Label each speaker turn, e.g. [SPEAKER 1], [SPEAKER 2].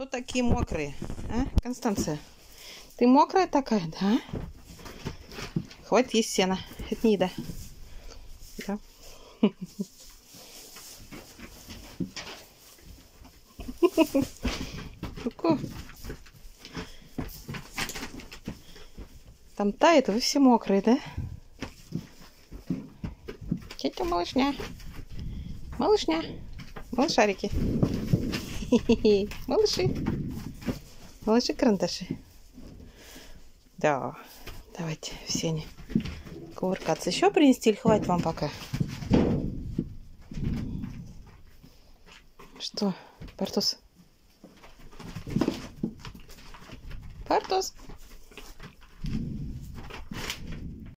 [SPEAKER 1] Кто такие мокрые? А, Констанция? Ты мокрая такая, да? Хватит есть сена. Это не еда. Да. Ку-ку. Там тает, вы все мокрые, да? Тетя малышня. Малышня. Малышарики. Малыши. Малыши-карандаши. Да. Давайте в сене кувыркаться. Еще принести или хватит вам пока? Что, Портос? Портос?